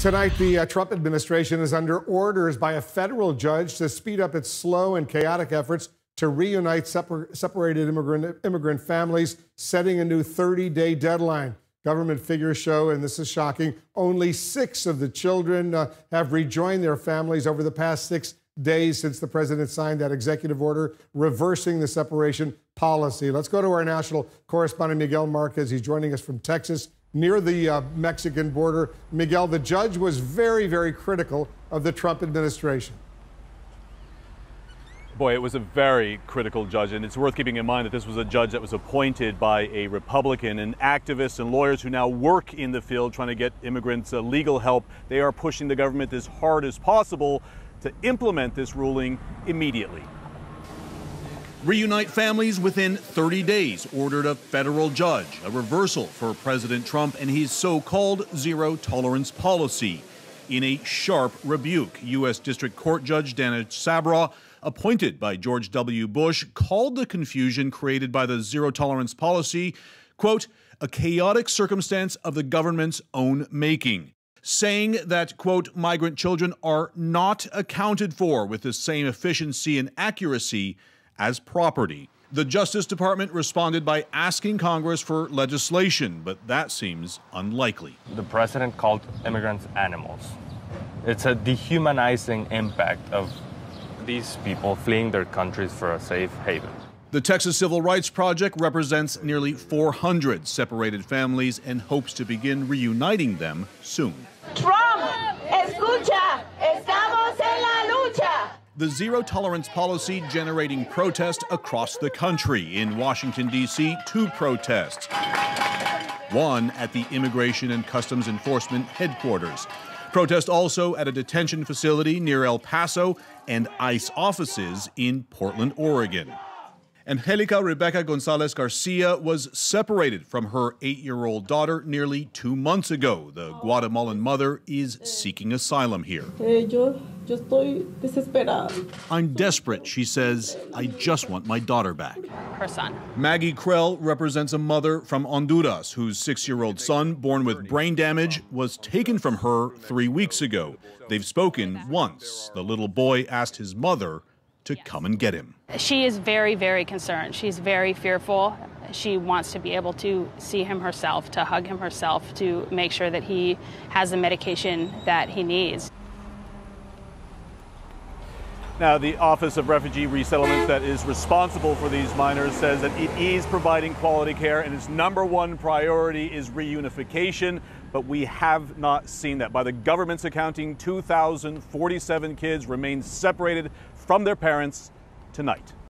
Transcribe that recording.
Tonight, the uh, Trump administration is under orders by a federal judge to speed up its slow and chaotic efforts to reunite separ- separated immigrant, immigrant families, setting a new 30 day deadline. Government figures show, and this is shocking, only six of the children uh, have rejoined their families over the past six days since the president signed that executive order reversing the separation policy. Let's go to our national correspondent, Miguel Marquez. He's joining us from Texas near the uh, Mexican border. Miguel, the judge was very, very critical of the Trump administration. Boy, it was a very critical judge, and it's worth keeping in mind that this was a judge that was appointed by a Republican, and activists and lawyers who now work in the field trying to get immigrants uh, legal help. They are pushing the government as hard as possible to implement this ruling immediately. Reunite families within 30 days, ordered a federal judge, a reversal for President Trump and his so called zero tolerance policy. In a sharp rebuke, U.S. District Court Judge Dana Sabraw, appointed by George W. Bush, called the confusion created by the zero tolerance policy, quote, a chaotic circumstance of the government's own making saying that, quote, migrant children are not accounted for with the same efficiency and accuracy as property. The Justice Department responded by asking Congress for legislation, but that seems unlikely. The president called immigrants animals. It's a dehumanizing impact of these people fleeing their countries for a safe haven. The Texas Civil Rights Project represents nearly 400 separated families and hopes to begin reuniting them soon. Trump, escucha, estamos en la lucha the zero tolerance policy generating protest across the country. In Washington, D.C., two protests. One at the Immigration and Customs Enforcement headquarters. Protest also at a detention facility near El Paso and ICE offices in Portland, Oregon. Angelica Rebecca Gonzalez Garcia was separated from her eight year old daughter nearly two months ago. The Guatemalan mother is seeking asylum here. I'm desperate, she says. I just want my daughter back. Her son. Maggie Krell represents a mother from Honduras whose six year old son, born with brain damage, was taken from her three weeks ago. They've spoken once. The little boy asked his mother to come and get him. She is very, very concerned. She's very fearful. She wants to be able to see him herself, to hug him herself, to make sure that he has the medication that he needs. Now, the Office of Refugee Resettlement that is responsible for these minors says that it is providing quality care and its number one priority is reunification, but we have not seen that. By the government's accounting, 2,047 kids remain separated from their parents tonight.